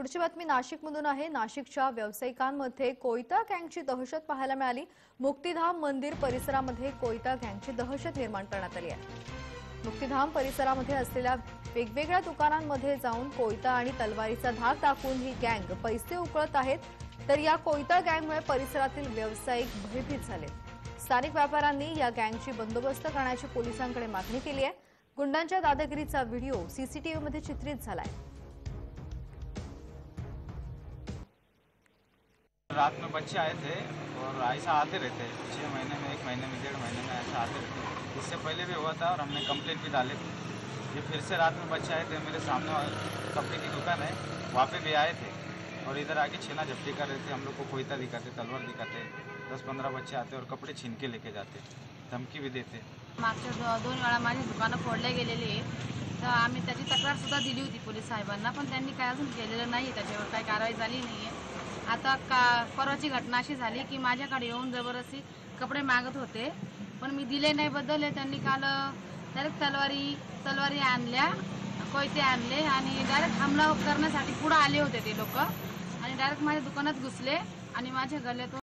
पुढची बातमी नाशिकमधून आहे. नाशिकच्या व्यावसायिकांमध्ये कोयता गँगची दहशत पाहायला मिळाली. मुक्तिधाम मंदिर परिसरामध्ये कोयता गँगची दहशत निर्माण करण्यात आली आहे. मुक्तिधाम परिसरामध्ये असलेल्या वेगवेगळ्या दुकानांमध्ये जाऊन कोयता आणि तलवारीचा धाक टाकून ही गँग पैसे उकळत आहेत. तर या कोयता गँगमुळे परिसरातील व्यावसायिक भयभीत झाले. स्थानिक व्यापाऱ्यांनी या गँगची बंदोबस्त करण्याची पोलिसांकडे मागणी केली आहे. गुंडांच्या दादागिरीचा व्हिडिओ सीसीटीव्हीमध्ये चित्रित झालाय. रात में बच्चे आए थे और ऐसा आते रहते हैं। महीने में, एक महीने में, डेढ़ महीने में ऐसा आते रहते इससे पहले भी हुआ था और हमने कंप्लेंट भी डाले। थे ये फिर से रात में बच्चे आए थे, मेरे सामने कपड़े की दुकान है। वहाँ पे भी आए थे और इधर आके छीना झपटी कर रहे थे। हम लोग को कोयता दिखाते, तलवार दिखाते। दस पंद्रह बच्चे आते और कपड़े छीन के लेके जाते। धमकी भी देते। मागच्या दोन वेळा माझी दुकानं फोडल्या गेलेली आहे तर आम्ही त्याची दिली होती पोलीस साहेबांना, पण त्यांनी काय अजून केलेलं नाही त्याच्यावर काही कारवाई झाली नाही आहे आता का परवाची घटना अशी झाली की माझ्याकडे येऊन जबरदस्ती कपडे मागत होते. पण मी दिले नाही बदलले. त्यांनी काल डायरेक्ट तलवारी तलवारी आणल्या कोयते आणले आणि डायरेक्ट हमला करण्यासाठी पुढं आले होते ते लोक. आणि डायरेक्ट माझ्या दुकानात घुसले आणि माझ्या गल्यातून